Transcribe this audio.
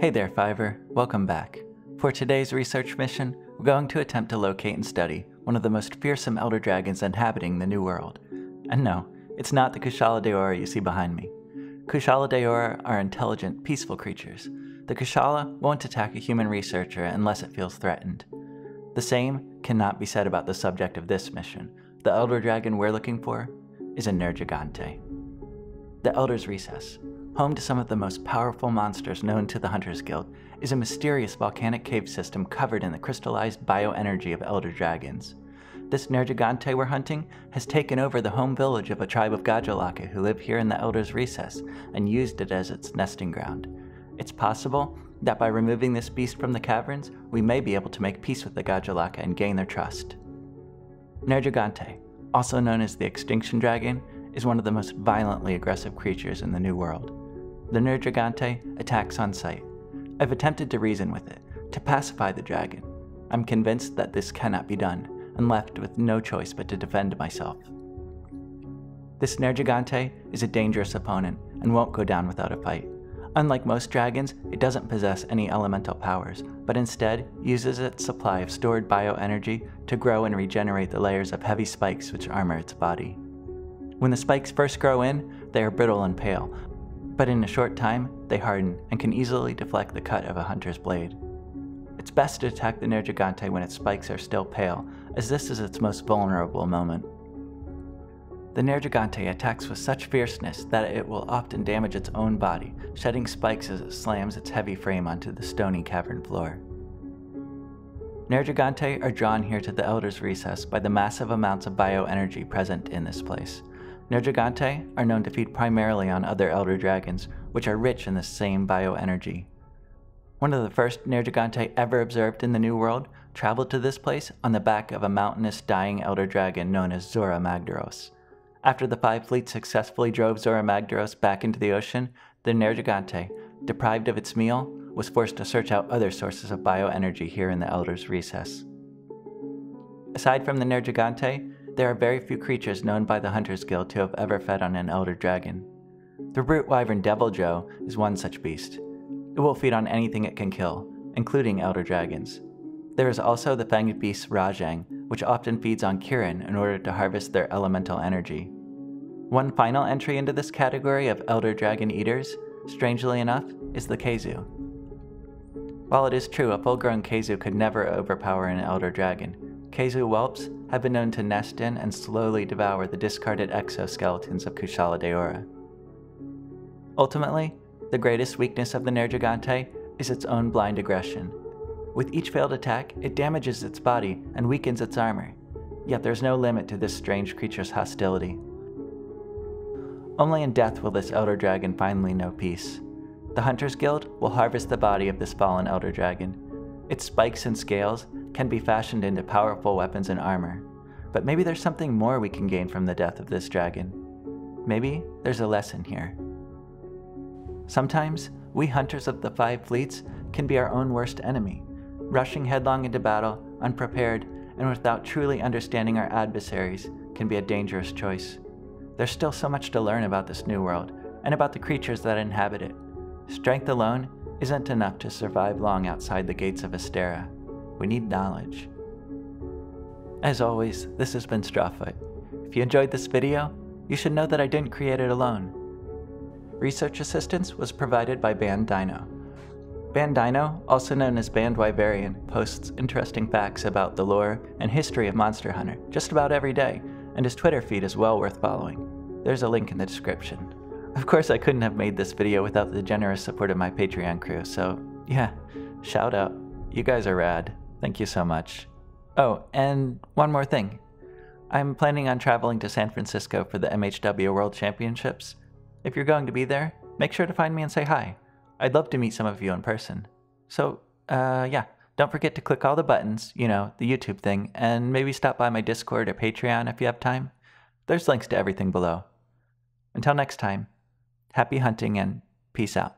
Hey there, Fiver. Welcome back. For today's research mission, we're going to attempt to locate and study one of the most fearsome elder dragons inhabiting the New World. And no, it's not the Kushala Daora you see behind me. Kushala Daora are intelligent, peaceful creatures. The Kushala won't attack a human researcher unless it feels threatened. The same cannot be said about the subject of this mission. The elder dragon we're looking for is a Nergigante. The Elder's Recess, home to some of the most powerful monsters known to the Hunters Guild, is a mysterious volcanic cave system covered in the crystallized bioenergy of elder dragons. This Nergigante we're hunting has taken over the home village of a tribe of Gajalaka who live here in the Elder's Recess and used it as its nesting ground. It's possible that by removing this beast from the caverns, we may be able to make peace with the Gajalaka and gain their trust. Nergigante, also known as the Extinction Dragon, is one of the most violently aggressive creatures in the New World. The Nergigante attacks on sight. I've attempted to reason with it, to pacify the dragon. I'm convinced that this cannot be done, and left with no choice but to defend myself. This Nergigante is a dangerous opponent and won't go down without a fight. Unlike most dragons, it doesn't possess any elemental powers, but instead uses its supply of stored bioenergy to grow and regenerate the layers of heavy spikes which armor its body. When the spikes first grow in, they are brittle and pale, but in a short time, they harden and can easily deflect the cut of a hunter's blade. It's best to attack the Nergigante when its spikes are still pale, as this is its most vulnerable moment. The Nergigante attacks with such fierceness that it will often damage its own body, shedding spikes as it slams its heavy frame onto the stony cavern floor. Nergigante are drawn here to the Elder's Recess by the massive amounts of bioenergy present in this place. Nergigante are known to feed primarily on other elder dragons, which are rich in the same bioenergy. One of the first Nergigante ever observed in the New World traveled to this place on the back of a mountainous dying elder dragon known as Zora Magdaros. After the Five Fleets successfully drove Zora Magdaros back into the ocean, the Nergigante, deprived of its meal, was forced to search out other sources of bioenergy here in the Elder's Recess. Aside from the Nergigante, there are very few creatures known by the Hunters Guild to have ever fed on an elder dragon. The brute wyvern Deviljho is one such beast. It will feed on anything it can kill, including elder dragons. There is also the fanged beast Rajang, which often feeds on Kirin in order to harvest their elemental energy. One final entry into this category of elder dragon eaters, strangely enough, is the Khezu. While it is true a full grown Khezu could never overpower an elder dragon, Khezu whelps have been known to nest in and slowly devour the discarded exoskeletons of Kushala Daora. Ultimately, the greatest weakness of the Nergigante is its own blind aggression. With each failed attack, it damages its body and weakens its armor, yet there's no limit to this strange creature's hostility. Only in death will this Elder Dragon finally know peace. The Hunters Guild will harvest the body of this fallen Elder Dragon. Its spikes and scales can be fashioned into powerful weapons and armor. But maybe there's something more we can gain from the death of this dragon. Maybe there's a lesson here. Sometimes, we hunters of the five fleets can be our own worst enemy, rushing headlong into battle, unprepared, and without truly understanding our adversaries can be a dangerous choice. There's still so much to learn about this new world, and about the creatures that inhabit it. Strength alone isn't enough to survive long outside the gates of Astera. We need knowledge. As always, this has been Strawfoot. If you enjoyed this video, you should know that I didn't create it alone. Research assistance was provided by Banned Dino. Banned Dino, also known as Banned Wyverian, posts interesting facts about the lore and history of Monster Hunter just about every day, and his Twitter feed is well worth following. There's a link in the description. Of course, I couldn't have made this video without the generous support of my Patreon crew, so yeah, shout out. You guys are rad. Thank you so much. Oh, and one more thing. I'm planning on traveling to San Francisco for the MHW World Championships. If you're going to be there, make sure to find me and say hi. I'd love to meet some of you in person. So, uh, yeah, don't forget to click all the buttons, you know, the YouTube thing, and maybe stop by my Discord or Patreon if you have time. There's links to everything below. Until next time, happy hunting and peace out.